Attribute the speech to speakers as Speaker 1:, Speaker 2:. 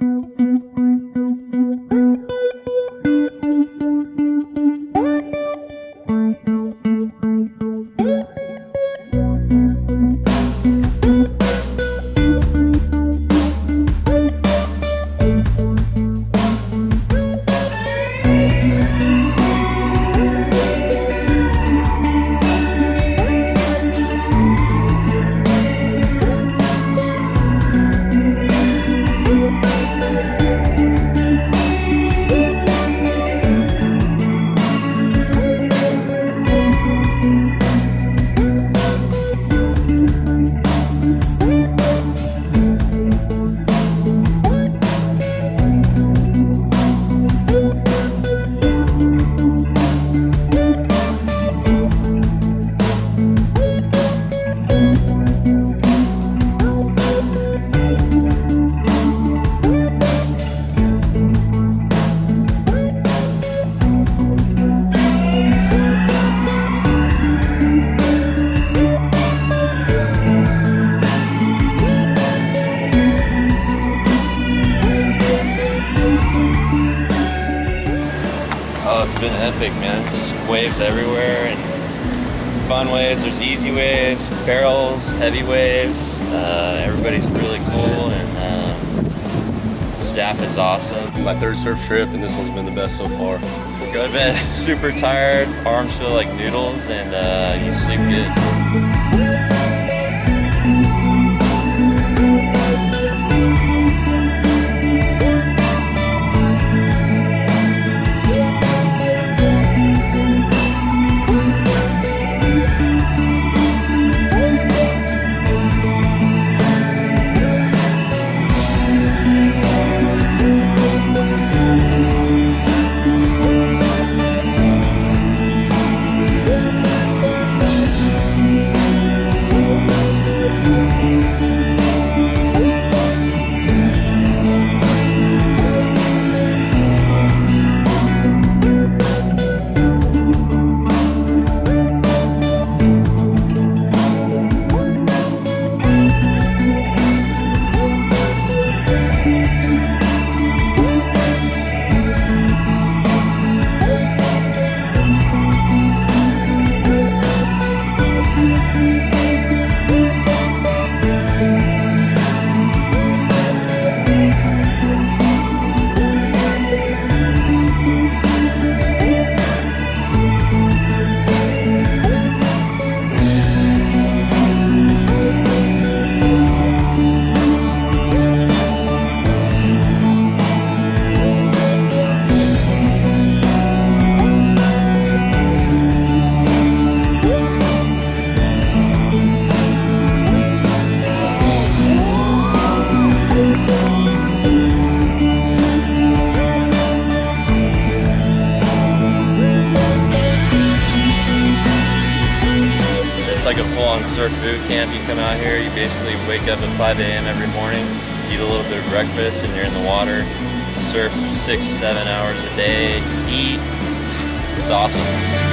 Speaker 1: Música Oh, it's been epic, man. It's waves everywhere and fun waves. There's easy waves, barrels, heavy waves. Uh, everybody's really cool and uh, staff is awesome.
Speaker 2: My third surf trip, and this one's been the best so far.
Speaker 1: Go to bed super tired, arms feel like noodles, and uh, you sleep good. It's like a full-on surf boot camp. You come out here, you basically wake up at 5 a.m. every morning, eat a little bit of breakfast, and you're in the water. Surf six, seven hours a day, eat. It's awesome.